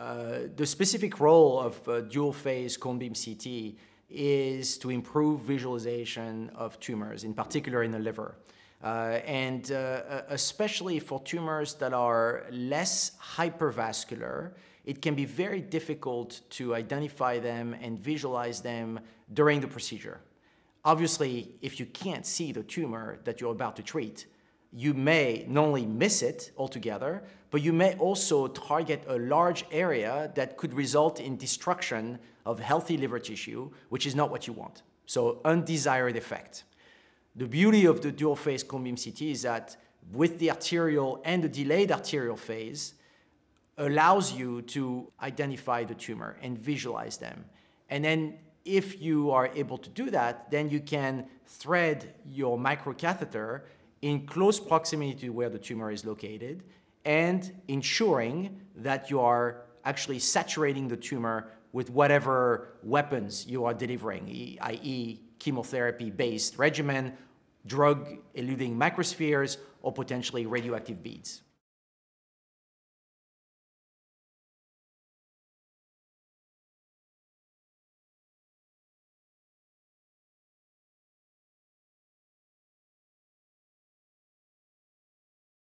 Uh, the specific role of uh, dual phase cone beam CT is to improve visualization of tumors, in particular in the liver. Uh, and uh, especially for tumors that are less hypervascular, it can be very difficult to identify them and visualize them during the procedure. Obviously, if you can't see the tumor that you're about to treat, you may not only miss it altogether, but you may also target a large area that could result in destruction of healthy liver tissue, which is not what you want. So undesired effect. The beauty of the dual phase cone CT is that with the arterial and the delayed arterial phase, allows you to identify the tumor and visualize them. And then if you are able to do that, then you can thread your microcatheter in close proximity to where the tumor is located and ensuring that you are actually saturating the tumor with whatever weapons you are delivering, i.e. chemotherapy-based regimen, drug-eluting microspheres, or potentially radioactive beads.